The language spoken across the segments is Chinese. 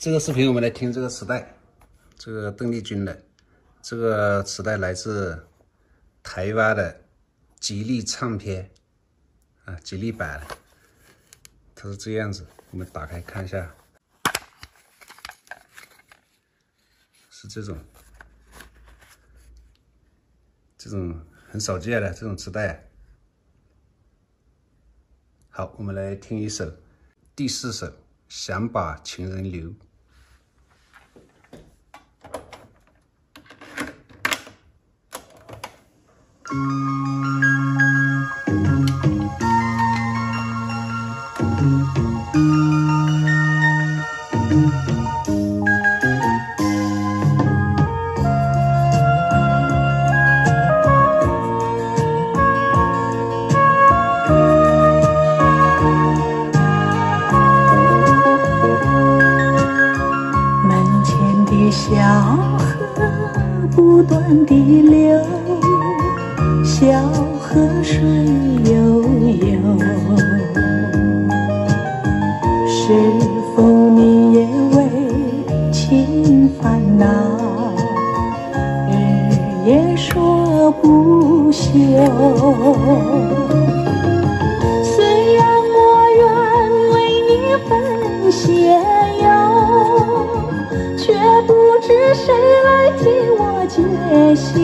这个视频我们来听这个磁带，这个邓丽君的，这个磁带来自台湾的吉利唱片啊，吉利版的，它是这样子，我们打开看一下，是这种，这种很少见的这种磁带。好，我们来听一首，第四首，想把情人留。小河不断地流，小河水悠悠。是否你也为情烦恼，日夜说不休？虽然我愿为你分些忧，却不知谁来替我解心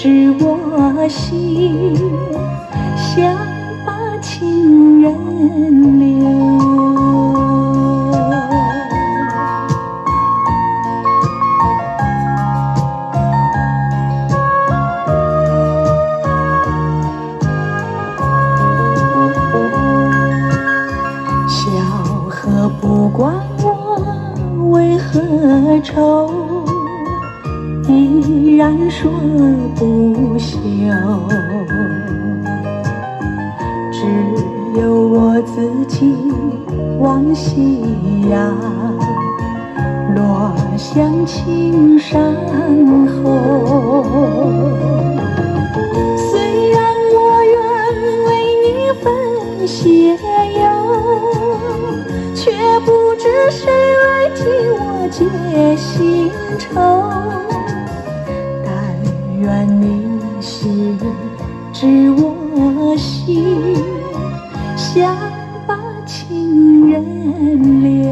知我心，想把情人留。不管我为何愁，依然说不休。只有我自己望夕阳落向青山后。虽然我愿为你分斜。不知谁来替我解心愁，你心知我心，想把情人留。